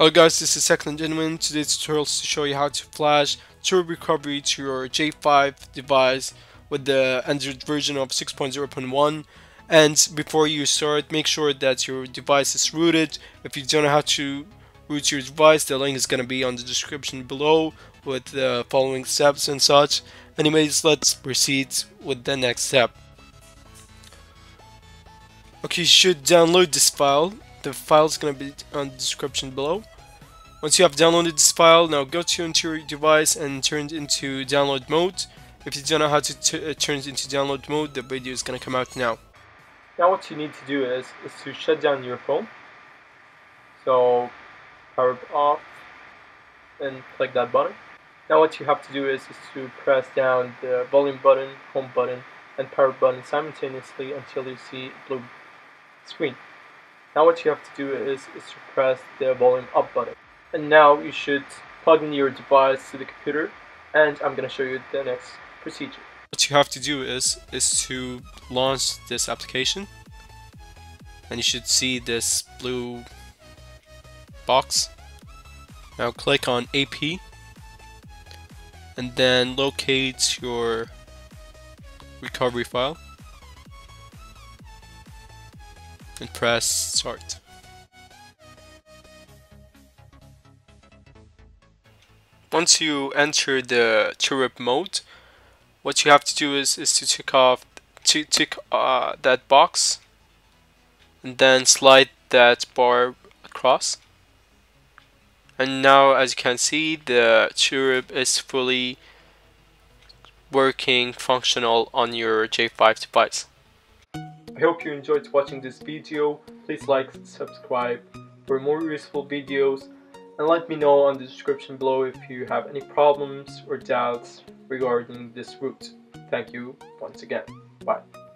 Hello guys, this is Second Gentleman. Today's tutorial is to show you how to flash TWRP Recovery to your J5 device with the Android version of 6.0.1 and before you start make sure that your device is rooted. If you don't know how to root your device, the link is going to be on the description below with the following steps and such. Anyways, let's proceed with the next step. Okay, you should download this file. The file is going to be on the description below. Once you have downloaded this file, now go to your device and turn it into download mode. If you don't know how to uh, turn it into download mode, the video is going to come out now. Now what you need to do is, is to shut down your phone. So power off and click that button. Now what you have to do is, is to press down the volume button, home button, and power button simultaneously until you see blue screen. Now what you have to do is, is to press the volume up button. And now you should plug in your device to the computer and I'm gonna show you the next procedure. What you have to do is, is to launch this application and you should see this blue box. Now click on AP and then locate your recovery file and press start. Once you enter the TWRP mode, what you have to do is, is to tick off to tick uh, that box and then slide that bar across. And now as you can see the TWRP is fully working functional on your J5 device. I hope you enjoyed watching this video. Please like and subscribe for more useful videos and let me know on the description below if you have any problems or doubts regarding this route. Thank you once again. Bye.